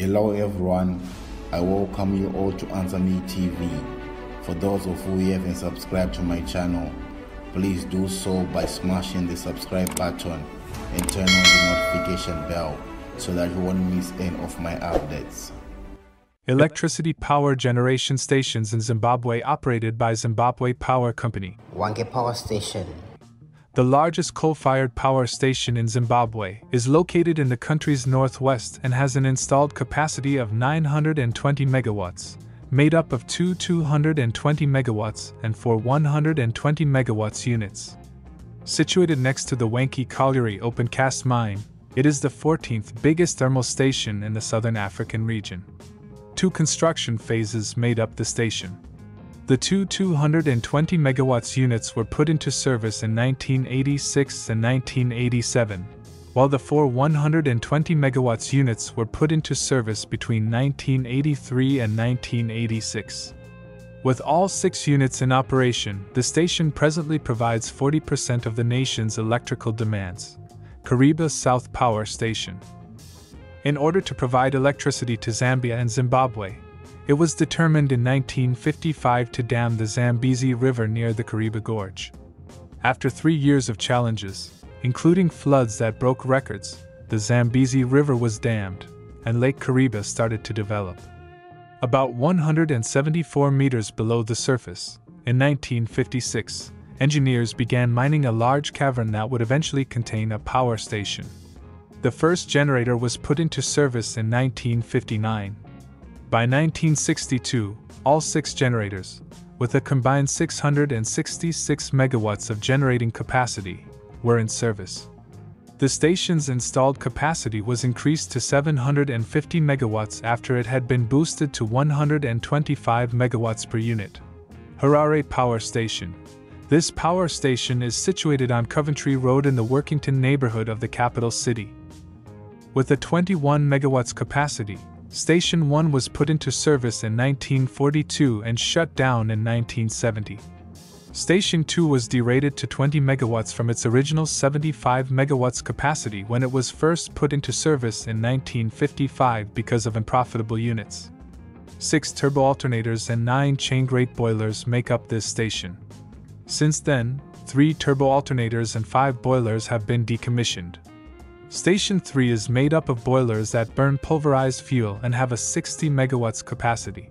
Hello everyone, I welcome you all to Answer Me TV. For those of you who haven't subscribed to my channel, please do so by smashing the subscribe button and turn on the notification bell so that you won't miss any of my updates. Electricity power generation stations in Zimbabwe operated by Zimbabwe Power Company. Hwange Power Station. The largest coal fired power station in Zimbabwe is located in the country's northwest and has an installed capacity of 920 megawatts, made up of two 220 megawatts and four 120 megawatts units. Situated next to the Hwange Colliery open cast mine, it is the 14th biggest thermal station in the southern African region. Two construction phases made up the station. The two 220 megawatts units were put into service in 1986 and 1987, while the four 120 megawatts units were put into service between 1983 and 1986. With all six units in operation, the station presently provides 40% of the nation's electrical demands. Kariba South Power Station. In order to provide electricity to Zambia and Zimbabwe, it was determined in 1955 to dam the Zambezi River near the Kariba Gorge. After three years of challenges, including floods that broke records, the Zambezi River was dammed, and Lake Kariba started to develop. About 174 meters below the surface, in 1956, engineers began mining a large cavern that would eventually contain a power station. The first generator was put into service in 1959. By 1962, all six generators, with a combined 666 megawatts of generating capacity, were in service. The station's installed capacity was increased to 750 megawatts after it had been boosted to 125 megawatts per unit. Harare Power Station. This power station is situated on Coventry Road in the Workington neighborhood of the capital city. With a 21 megawatts capacity, Station 1 was put into service in 1942 and shut down in 1970. Station 2 was derated to 20 megawatts from its original 75 megawatts capacity when it was first put into service in 1955 because of unprofitable units. Six turbo alternators and nine chain grate boilers make up this station. Since then, three turbo alternators and five boilers have been decommissioned. Station 3 is made up of boilers that burn pulverized fuel and have a 60 megawatts capacity.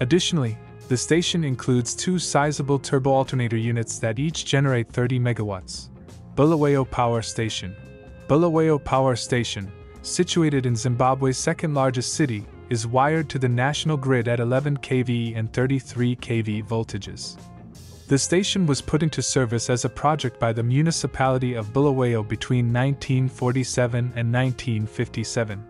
Additionally, the station includes two sizable turbo alternator units that each generate 30 megawatts. Bulawayo Power Station. Bulawayo Power Station, situated in Zimbabwe's second largest city, is wired to the national grid at 11 kV and 33 kV voltages. The station was put into service as a project by the municipality of Bulawayo between 1947 and 1957.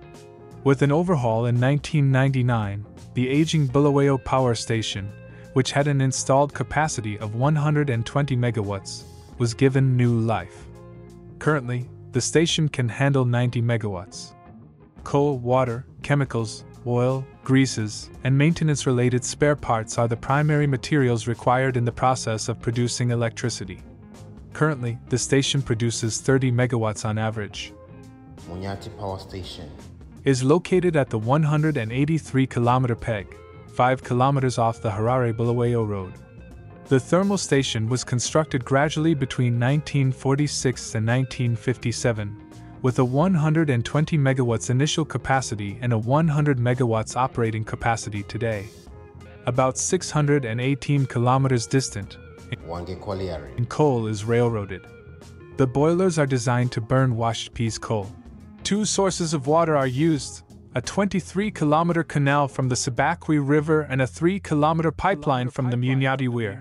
With an overhaul in 1999, the aging Bulawayo Power Station, which had an installed capacity of 120 megawatts, was given new life. Currently, the station can handle 90 megawatts. Coal, water, chemicals, oil, greases, and maintenance related spare parts are the primary materials required in the process of producing electricity. Currently, the station produces 30 megawatts on average. Munyati Power Station Is located at the 183 kilometer peg, 5 kilometers off the Harare Bulawayo Road. The thermal station was constructed gradually between 1946 and 1957 with a 120 megawatts initial capacity and a 100 megawatts operating capacity today. About 618 kilometers distant, and coal is railroaded. The boilers are designed to burn washed peas coal. Two sources of water are used a 23 kilometer canal from the Sebakwe River and a 3 kilometer pipeline from the Munyati Weir.